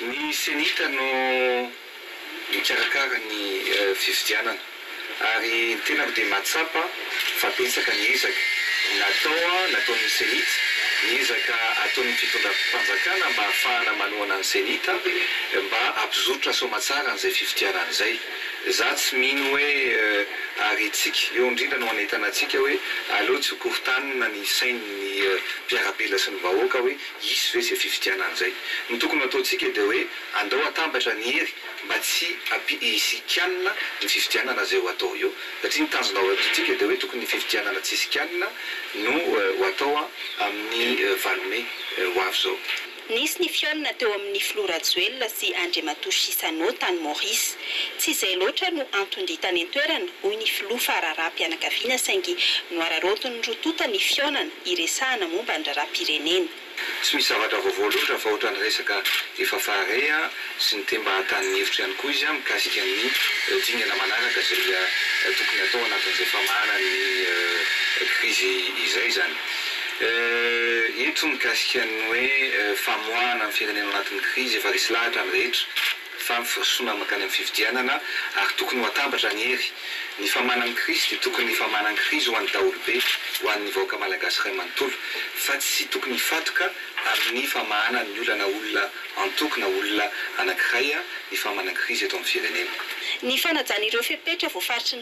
Ny Senita no mikarakara ny fifidianana ary ny tenako dia mahatsapa fa betsaka ny ezaka natao, nataon'ny Senita, ny ezaka ataon'ny fitondram-panjakana mba hahafahana manohana ny Senita mba hampizotra soamatsara an'izay fifidianana izay. Izaho tsy mino hoe hariantsika. Eo indrindra no hanentana antsika hoe aleo tsy hokorontanina ny sain'ny mpiara-belona sy ny vahoaka hoe Hisy ve izay fifidianana izay? Ny tokony ho ataontsika dia hoe andao hatambatra ny hery mba tsy hampihisy kianina ny fifidianana izay ho atao eo. Satria ny tanjona ao amintsika dia hoe tokony ny fifidianana tsisy kianina no ho atao amin'ny valo mey ho avy izao. Nisy ny fihaonana teo amin'ny filoha Rajoelina sy Andriamatoa Chissano tany Maurice. Tsy izay loatra no anton-dita any an-toerana, hoy ny filoha fa raharaham-pianakaviana saingy nohararaotin'ny roa tonta ny fihaonana. hiresahana momba ny raharaham-pirenena. Tsy misy zavatra vaovao loatra fa ohatran'ny resaka efa fahare sy ny te mba hahatany ny hevitro ihany koa izy mikasika ny dingana manaraka izay tokony hatao anatin'izay famahana ny krizy izay izany. Eto mikasika ny hoe famoahana ny firenena ao anatin'ny krizy efa resy lahatra ny rehetra. fa ny firosoana mankany amin'ny fifidianana, ary tokony ho atambatra ny hery. Ny famanan'ny krizy dia tokony ho famanan'ny krizy ho an'ny daholobe, ho an'ny vahoaka malagasy iray manontolo, fa tsy tokony hifantoka amin'ny famahana ny olana olona antoko na olona anankiray ny famanan-krizy eto amin'ny firenena. Ny fanajana ireo fepetra voafaritry ny.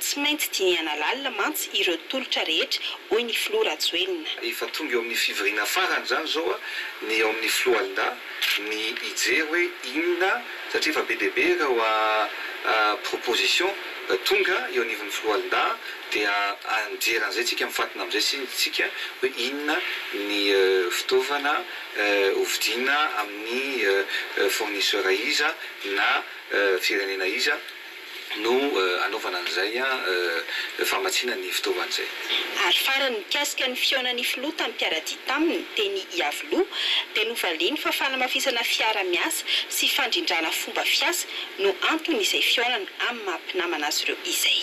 Tsy maintsy dinihana lalina mantsy ireo tolotra rehetra, hoy ny filoha Rajoelina. Efa tonga eo amin'ny fivoriana farany izany izao ny eo amin'ny foloalindahy, ny hijery hoe inona, satria efa be dia be ireo proposition tonga eo anivon'ny foloalindahy, dia mijery an'izay isika, mifantina amin'izay isika hoe inona ny fitaovana hovidiana amin'ny fournisseur iza na firenena iza. no anaovana an'izay famatsiana ny fitaovana izay. Ary farany, mikasika ny fihaonan'ny filoha tamim-piaradia taminy, teny Iavoloha, dia novaliany fa fanamafisana fiarahamiasa sy fandrindrana fomba fiasa no anton'izay fihaonana amin'ny maha mpinamana azy ireo izay.